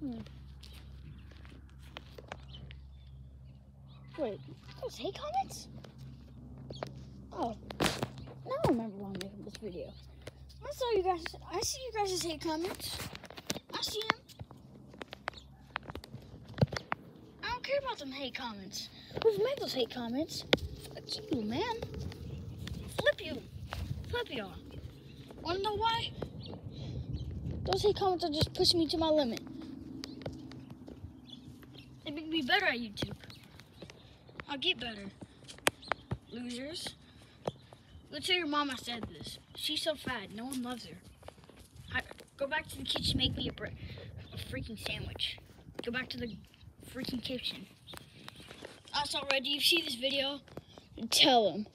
Hmm. Wait, those hate comments? Oh, now I remember why I'm making this video. I saw you guys. I see you guys' hate comments. I see them. I don't care about them hate comments. Who's made those hate comments? It's you, man. Flip you. Flip you. Wanna know why? Those hate comments are just pushing me to my limit. They make me better at YouTube. I'll get better. Losers. Let's tell your mama said this. She's so fat. No one loves her. I, go back to the kitchen. Make me a, a freaking sandwich. Go back to the freaking kitchen. Also, Red, do you see this video? Tell him.